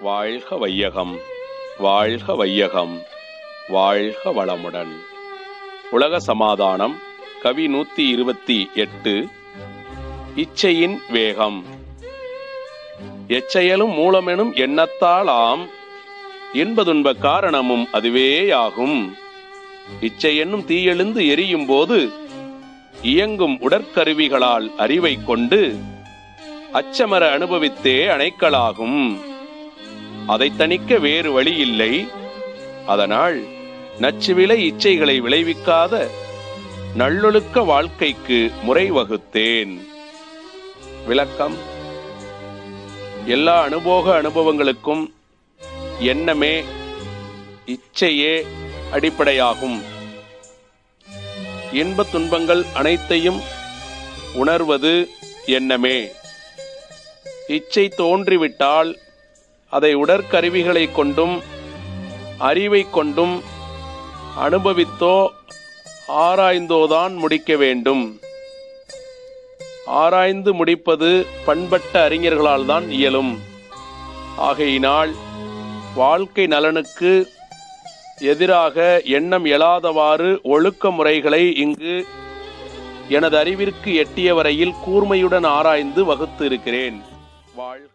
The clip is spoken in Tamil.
வாழ்க வையகம் வாழ்க வையகம் வாழ்க வளமுடன். உலக சமாதானம் கவி நூத்தி இருபத்தி எட்டு இச்சையின் வேகம். எச்செயலும் மூலமெனும் எண்ணத்தாலாம் இன்பதுன்ப காரணமும் அதுவேயாகும். இச்சை என்னும் தீயெழுந்து எரியும் போது இயங்கும் உடற்கருவிகளால் அறிவை கொண்டு அச்சமர அனுபவித்தே அணைக்கலாகும். அதை தணிக்க வேறு வழி இல்லை. அதனால் நச்சுவிலை இச்சைகளை விளைவிக்காத நல்லொழுக்க வாழ்க்கைக்கு முறை வகுத்தேன். விளக்கம். எல்லா அனுபோக அனுபவங்களுக்கும் எண்ணமே இச்சையே அடிப்படையாகும். இன்ப துன்பங்கள் அனைத்தையும் உணர்வது எண்ணமே. இச்சை தோன்றிவிட்டால் அதை உடற்கருவிகளை கொண்டும் அறிவை கொண்டும் அனுபவித்தோ ஆராய்ந்தோதான் முடிக்க வேண்டும். ஆராய்ந்து முடிப்பது பண்பட்ட அறிஞர்களால் தான் இயலும். ஆகையினால் வாழ்க்கை நலனுக்கு எதிராக எண்ணம் எழாதவாறு ஒழுக்க முறைகளை இங்கு எனது அறிவிற்கு எட்டிய வரையில் கூர்மையுடன் ஆராய்ந்து வகுத்து இருக்கிறேன். வாழ்